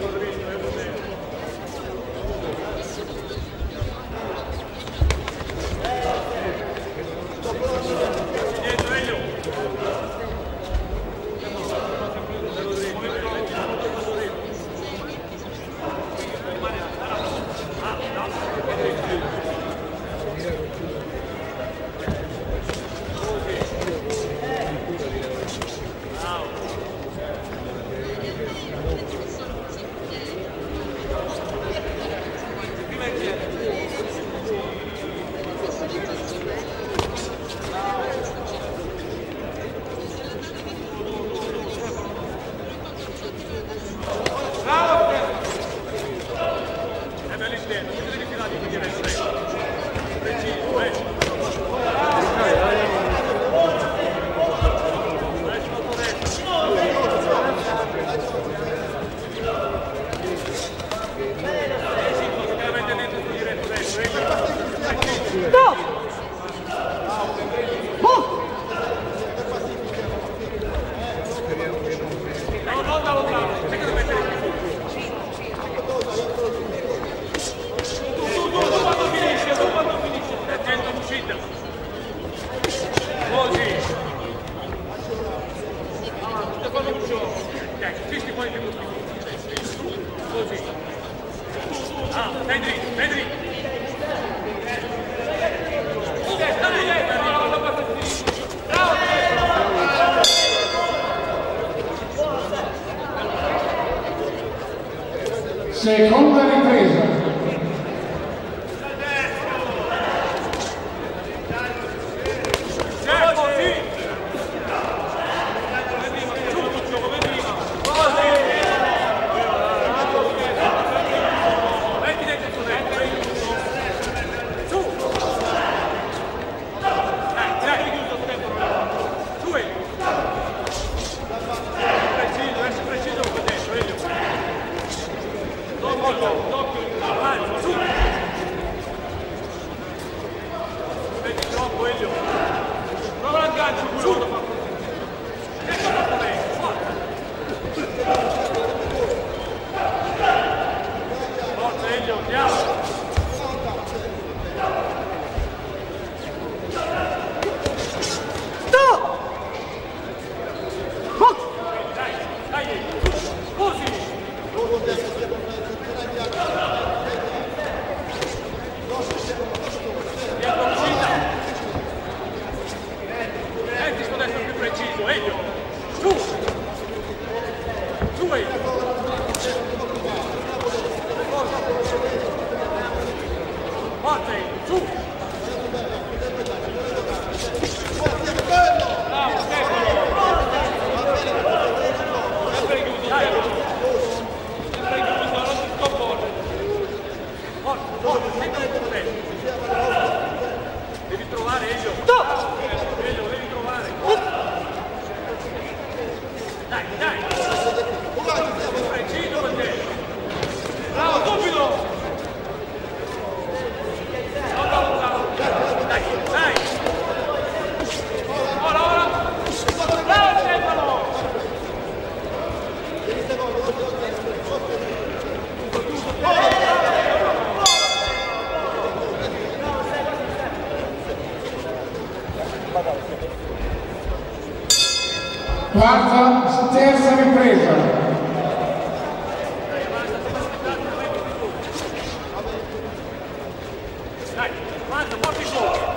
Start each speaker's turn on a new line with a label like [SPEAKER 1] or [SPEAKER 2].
[SPEAKER 1] Gracias. conosco ecco tutti quanti tutti così. Ah stai dritto stai dritto
[SPEAKER 2] Seconda ripresa.
[SPEAKER 1] Dai, dai! Preciso perché! Bravo, stupido! Bravo, bravo! Dai, dai! Ora, ora! Bravo, Stefano! Ora!
[SPEAKER 2] quarta a terça empresa. Right, right.